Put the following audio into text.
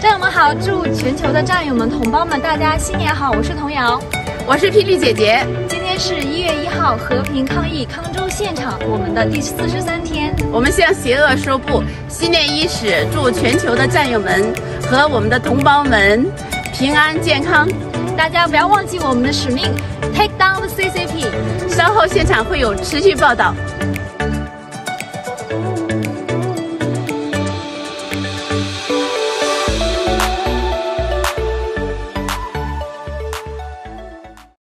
战友们好祝全球的战友们同胞们大家新年好我是童瑶。我是霹雳姐姐。今天是一月一号和平抗疫康州现场我们的第四十三天。我们向邪恶说不。新年伊始祝全球的战友们和我们的同胞们平安健康。大家不要忘记我们的使命 take down the ccp 稍后现场会有持续报道。